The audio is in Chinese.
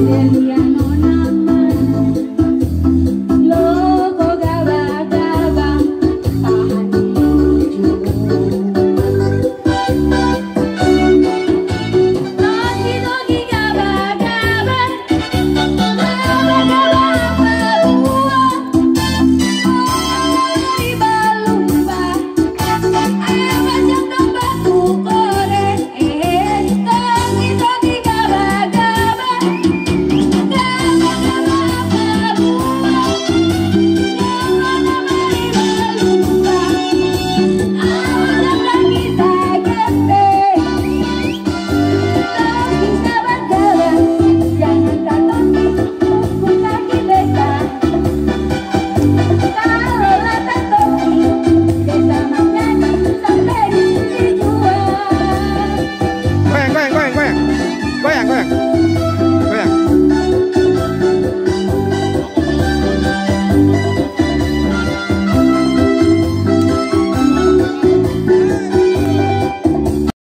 嗯